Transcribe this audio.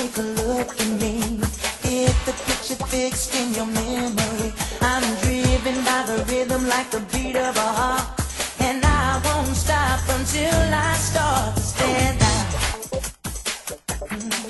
take a look at me. If the picture fixed in your memory, I'm driven by the rhythm like the beat of a heart. And I won't stop until I start to stand out. Mm -hmm.